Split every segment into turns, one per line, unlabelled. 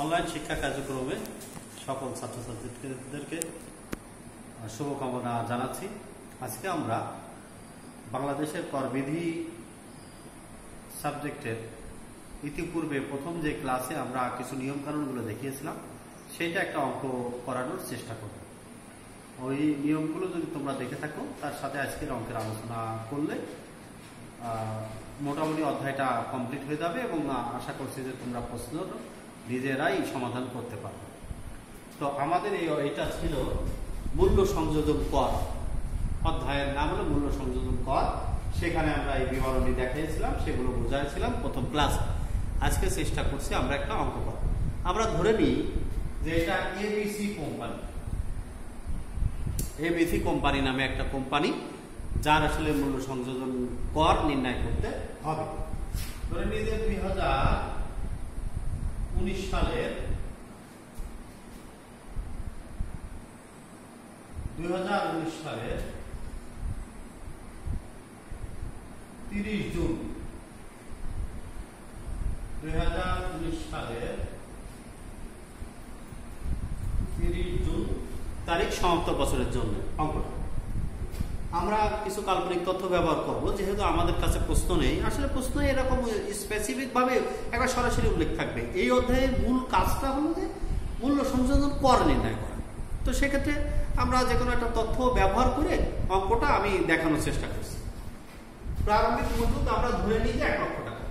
Online শিক্ষা কার্যক্রমে সকল ছাত্রছাত্রীদেরকে শুভকামনা জানাচ্ছি। আজকে আমরা বাংলাদেশের করবিধি সাবজেক্টের ইতিপূর্বে প্রথম যে ক্লাসে আমরা কিছু নিয়মকানুনগুলো দেখিয়েছিলাম সেটা একটা অঙ্ক করানোর চেষ্টা করব। ওই নিয়মগুলো যদি তোমরা দেখে থাকো, তার সাথে আজকের অঙ্কের আলোচনা করলে মোটামুটি অধ্যায়টা কমপ্লিট হয়ে যাবে এবং আশা করছি যে তোমরা প্রশ্ন নিজেরাই সমাধান করতে পারবে। তো আমাদের এই এটা ছিল মূল্য সংযোজন কর। অধ্যায়ের নাম হলো মূল্য সংযোজন কর। সেখানে আমরা এই বিবরণী দেখিয়েছিলাম, সেগুলো বোঝাইছিলাম প্রথম ক্লাস। আজকে চেষ্টা করছি আমরা একটা অঙ্ক কর আমরা ধরে নিই যে এটা এবিসি কোম্পানি এবিসি কোম্পানি নামে একটা কোম্পানি যার আসলে মূল্য সংযোজন কর নির্ণয় করতে হবে। ধরে নিই যে দুই হাজার উনিশ সালের দুই হাজার উনিশ সালের তিরিশ জুন দুই হাজার উনিশ সালের তিরিশ জুন তারিখ সমাপ্ত বছরের জন্য। অঙ্কটা। আমরা কিছু কাল্পনিক তথ্য ব্যবহার করব, যেহেতু আমাদের কাছে প্রশ্ন নেই। আসলে প্রশ্ন এরকম স্পেসিফিক ভাবে একটা সরাসরি উল্লেখ থাকবে। এই অধ্যায়ের মূল কাজটা হলো যে মূল্য সংযোজন কর নির্ণয় করা। তো সেক্ষেত্রে আমরা যে কোনো একটা তথ্য ব্যবহার করে অঙ্কটা আমি দেখানোর চেষ্টা করছি। প্রারম্ভিক মজুদ আমরা ধরে নিই যে এক লক্ষ টাকা।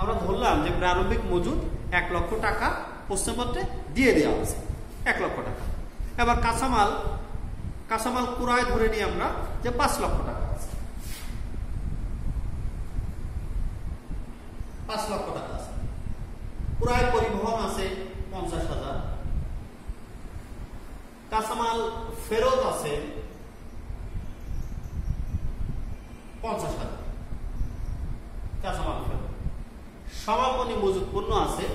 আমরা ধরলাম যে প্রারম্ভিক মজুদ এক লক্ষ টাকা প্রশ্নপত্রে দিয়ে দেওয়া আছে এক লক্ষ টাকা। এবার কাঁচামাল কাঁচামাল ক্রয় ধরে নিই আমরা যে পাঁচ লক্ষ টাকা। আছে পাঁচ লক্ষ টাকা আছে। ক্রয় পরিবহন আছে পঞ্চাশ হাজার। কাঁচামাল ফেরত আছে পঞ্চাশ হাজার। কাঁচামাল ফেরত। সমাপনী মজুত পণ্য আছে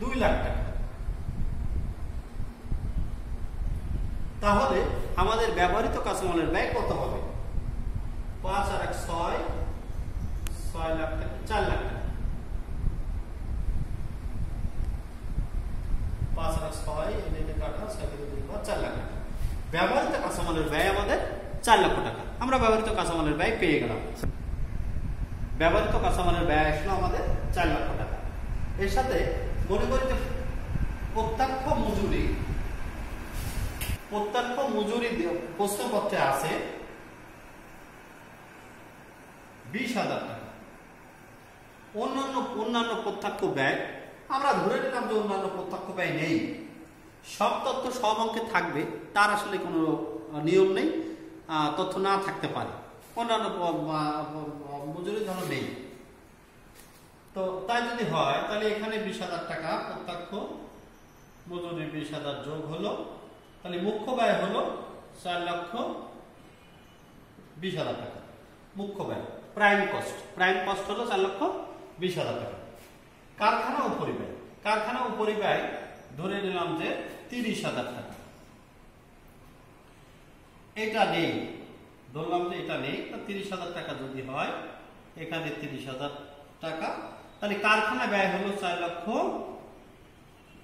দুই লাখ টাকা। তাহলে আমাদের ব্যবহৃত কাঁচামালের ব্যয় কত হবে? পাঁচ আর এক ছয় ছয় লাখ টাকা, চার লাখ টাকা। পাঁচ আর এক ছয় কাটা, ছয় চার লাখ টাকা। ব্যবহৃত কাঁচামালের ব্যয় আমাদের চার লক্ষ টাকা। আমরা ব্যবহৃত কাঁচামালের ব্যয় পেয়ে গেলাম। ব্যবহৃত কাঁচামালের ব্যয় আসলো আমাদের চার লক্ষ টাকা। এর সাথে মনে করি যে প্রত্যক্ষ প্রত্যক্ষ মজুরি প্রশ্নপত্রে আছে বিশ হাজার টাকা। অন্যান্য অন্যান্য প্রত্যক্ষ ব্যয়, আমরা ধরে নিলাম যে অন্যান্য প্রত্যক্ষ ব্যয় নেই। সব তথ্য সব অঙ্কে থাকবে, তার আসলে কোনো নিয়ম নেই তথ্য না থাকতে পারে। অন্যান্য মজুরি ধরো নেই। তো তাই যদি হয়, তাহলে এখানে বিশ হাজার টাকা প্রত্যক্ষ, মজুরি বিশ হাজার যোগ হলো তাহলে মুখ্য ব্যয় হলো চার লক্ষ বিশ হাজার টাকা। মুখ্য ব্যয় প্রাইম কস্ট প্রাইম কস্ট হলো চার লক্ষ বিশ হাজার টাকা। কারখানা ও কারখানা ও ধরে নিলাম যে তিরিশ হাজার টাকা। এটা নেই। ধরলাম যে এটা নেই, তো তিরিশ হাজার টাকা যদি হয়, এখানে তিরিশ হাজার টাকা। তাহলে কারখানা ব্যয় হলো চার লক্ষ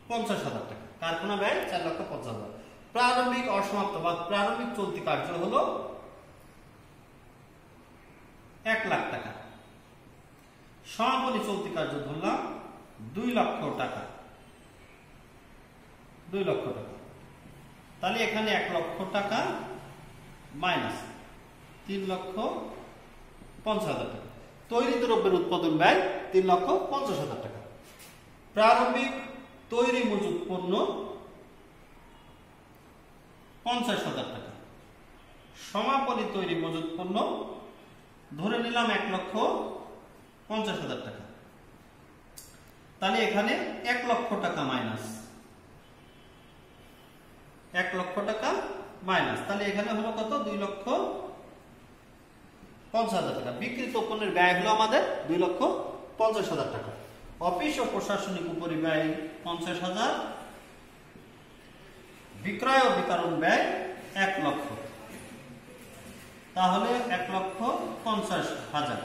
পঞ্চাশ হাজার টাকা। কারখানা ব্যয় চার লক্ষ পঞ্চাশ হাজার প্রারম্ভিক অসমাপ্ত বা প্রারম্ভিক চলতি কার্য হলো এক লাখ টাকা। সমাপনী চলতি কার্য ধরলাম দুই লক্ষ টাকা। দুই লক্ষ টাকা। তাহলে এখানে এক লক্ষ টাকা মাইনাস তিন লক্ষ পঞ্চাশ হাজার টাকা। তৈরি দ্রব্যের উৎপাদন ব্যয় তিন লক্ষ পঞ্চাশ হাজার টাকা। প্রারম্ভিক তৈরি মজুত পণ্য পঞ্চাশ হাজার টাকা। সমাপনী তৈরি মজুত পণ্য, ধরে নিলাম এক লক্ষ পঞ্চাশ হাজার টাকা। তাহলে এখানে এক লক্ষ টাকা মাইনাস। এক লক্ষ টাকা মাইনাস। তাহলে এখানে হলো কত? দুই লক্ষ পঞ্চাশ হাজার টাকা। বিক্রিত পণ্যের ব্যয় হলো আমাদের দুই লক্ষ পঞ্চাশ হাজার টাকা। অফিস ও প্রশাসনিক উপরিব্যয় পঞ্চাশ হাজার বিক্রয় ও বিতরণ ব্যয় এক লক্ষ। তাহলে এক লক্ষ পঞ্চাশ হাজার।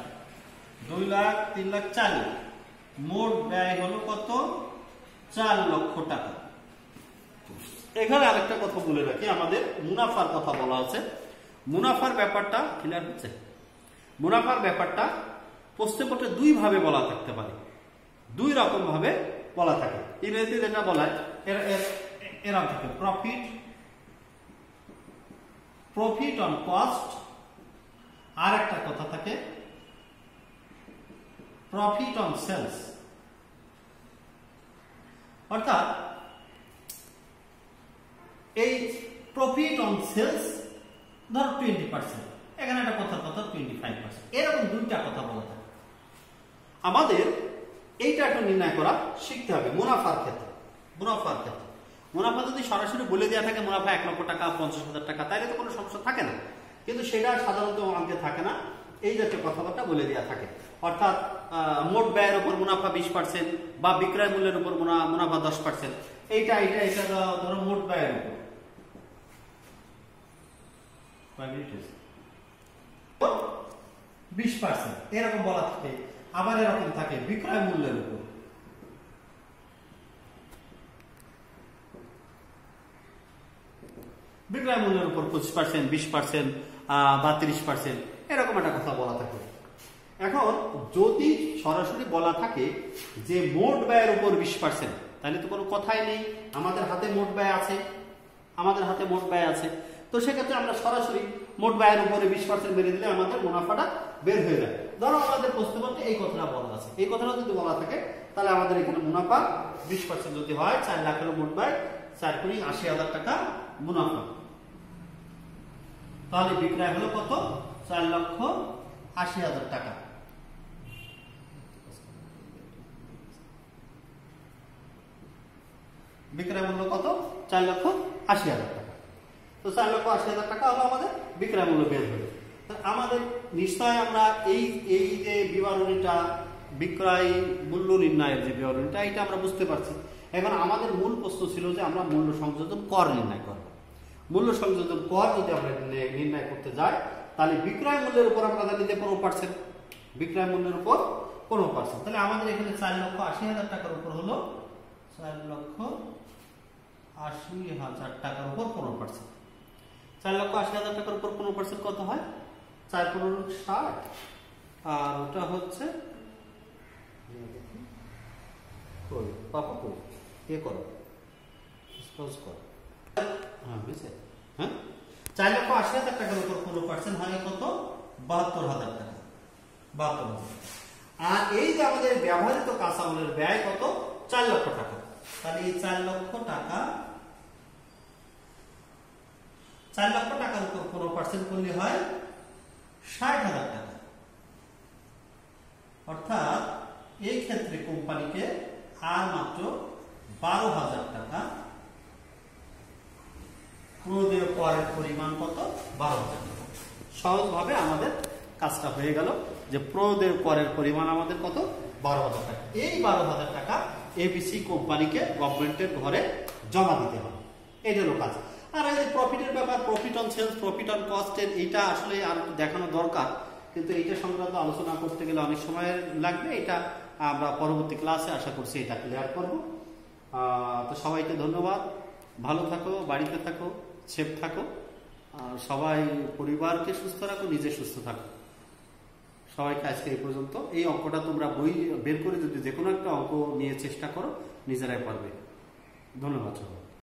দুই লাখ, তিন লাখ, চার লাখ। মোট ব্যয় হলো কত? চার লক্ষ টাকা। এখানে আরেকটা কথা বলে রাখি, আমাদের মুনাফার কথা বলা আছে। মুনাফার ব্যাপারটা ক্লিয়ার হচ্ছে? মুনাফার ব্যাপারটা প্রশ্নপত্রে দুই ভাবে বলা থাকতে পারে। দুই রকম ভাবে বলা থাকে। ইংরেজিতে যেটা বলা এর- এর- এরকম থাকে। প্রফিট প্রফিট অন কস্ট আর একটা কথা থাকে। প্রফিট অন সেলস অর্থাৎ, এই প্রফিট অন সেলস ধরো টোয়েন্টি পার্সেন্ট এখানে একটা কথার কথা টোয়েন্টি ফাইভ পার্সেন্ট এরকম দুইটা কথা বলা থাকে। আমাদের এইটা একটু নির্ণয় করা শিখতে হবে মুনাফার ক্ষেত্রে। মুনাফার ক্ষেত্রে। মুনাফা যদি সরাসরি বলে দেওয়া থাকে, মুনাফা এক লক্ষ টাকা, পঞ্চাশ হাজার টাকা তাহলে তো কোনো সমস্যা থাকে না। কিন্তু সেটা সাধারণত অঙ্কে থাকে না। এই জাতীয় কথাবার্তা বলে দেওয়া থাকে। অর্থাৎ মোট ব্যয়ের উপর মুনাফা বিশ পার্সেন্ট বা বিক্রয় মূল্যের উপর মুনা- মুনাফা দশ পার্সেন্ট। এইটা এইটা এটা ধরো- মোট ব্যয়ের উপর? বিশ পার্সেন্ট। এরকম বলা থাকে। আবার এরকম থাকে, বিক্রয় মূল্যের উপর। বিক্রয় মূল্যের উপর পঁচিশ পার্সেন্ট বিশ পার্সেন্ট বা তিরিশ পার্সেন্ট এরকম একটা কথা বলা থাকে। এখন যদি সরাসরি বলা থাকে যে মোট ব্যয়ের উপর বিশ পার্সেন্ট তাহলে তো কোনো কথাই নেই। আমাদের হাতে মোট ব্যয় আছে। আমাদের হাতে মোট ব্যয় আছে। তো সেক্ষেত্রে আমরা সরাসরি মোট ব্যয়ের উপরে বিশ পার্সেন্ট বেড়ে দিলে আমাদের মুনাফাটা বের হয়ে যায়। ধরো আমাদের প্রশ্নপত্রে এই কথাটা বলা আছে। এই কথাটা যদি বলা থাকে, তাহলে আমাদের এখানে মুনাফা বিশ পার্সেন্ট যদি হয়, চার লাখের মোট ব্যয়, চার কোটি আশি হাজার টাকা মুনাফা। তাহলে বিক্রয় হলো কত? চার লক্ষ আশি হাজার টাকা। বিক্রয় মূল্য কত? চার লক্ষ আশি হাজার টাকা। তো চার লক্ষ আশি হাজার টাকা হলো আমাদের বিক্রয় মূল্য বের হলো। আমাদের নিশ্চয় আমরা এই এই যে বিবরণীটা, বিক্রয় মূল্য নির্ণয়ের যে বিবরণীটা, এটা আমরা বুঝতে পারছি। এখন আমাদের মূল প্রশ্ন ছিল যে আমরা মূল্য সংযোজন কর নির্ণয় করব। মূল্য সংযোজন কর যদি আমরা নির্ণয়- করতে যাই, তাহলে বিক্রয় মূল্যের উপর আমরা জানি যে পনেরো পার্সেন্ট বিক্রয় মূল্যের উপর পনেরো পার্সেন্ট তাহলে আমাদের এখানে চার লক্ষ আশি হাজার টাকার উপর হলো, চার লক্ষ আশি হাজার টাকার উপর পনেরো পার্সেন্ট চার লক্ষ আশি হাজার টাকার উপর পনেরো পার্সেন্ট কত হয়? চার পনেরো ষাট। আর ওটা হচ্ছে পাপা কই? এ করো। করো। হ্যাঁ বুঝছে? হ্যাঁ? চার লক্ষ আশি হাজার টাকার উপর পনেরো পার্সেন্ট হয় কত? বাহাত্তর হাজার টাকা। বাহাত্তর হাজার আর এই যে আমাদের ব্যবহৃত কাঁচামালের ব্যয় কত? চার লক্ষ টাকা। তাহলে এই চার লক্ষ টাকা, চার লক্ষ টাকার উপর পনেরো পার্সেন্ট করলে হয় ষাট হাজার টাকা। অর্থাৎ এই ক্ষেত্রে কোম্পানিকে আর মাত্র বারো হাজার টাকা প্রদেয় করের পরিমাণ কত? বারো হাজার টাকা। সহজভাবে আমাদের কাজটা হয়ে গেল যে প্রদেয় করের পরিমাণ আমাদের কত? বারো হাজার টাকা। এই বারো হাজার টাকা এবিসি কোম্পানিকে গভর্নমেন্টের ঘরে জমা দিতে হবে। এটা হলো কাজ। আর এই যে প্রফিটের ব্যাপার profit on sales profit on কস্টের এইটা আসলে আর দেখানো দরকার। কিন্তু এইটা সংক্রান্ত আলোচনা করতে গেলে অনেক সময় লাগবে। এটা আমরা পরবর্তী ক্লাসে আশা করছি এটা ক্লিয়ার করব। তো সবাইকে ধন্যবাদ। ভালো থাকো, বাড়িতে থাকো। সেফ থাকো, আর সবাই পরিবারকে সুস্থ রাখো, নিজে সুস্থ থাকো। সবাইকে আজকে এই পর্যন্ত। এই অঙ্কটা তোমরা বই বের করে যদি যে কোনো একটা অঙ্ক নিয়ে চেষ্টা করো, নিজেরাই পারবে। ধন্যবাদ সবাই